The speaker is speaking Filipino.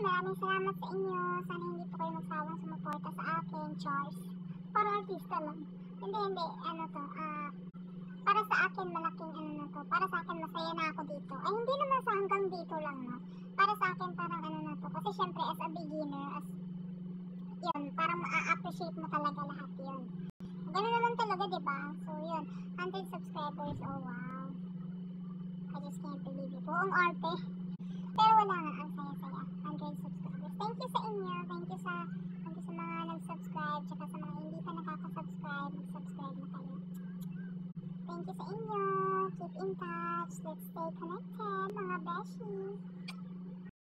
maraming salamat sa inyo. Sana hindi po kayo magsawang sumuporta sa akin, Chars. Para artista lang. Hindi, hindi. Ano to, ah... para sa akin, malaking ano na to. Para sa akin, masaya na ako dito. Ay, hindi naman sa hanggang dito lang, no? Para sa akin, parang ano na to. Kasi syempre, as a beginner, as... Yun, parang ma-appreciate mo talaga lahat yun. Ganun naman talaga, di ba? So, yun. 100 subscribers, oh wow. I just can't believe it. Buong arte. Pero wala nga, ang Thank you. Keep in touch.